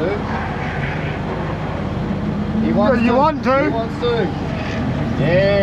to. He wants you to. want to? He wants to. Yeah.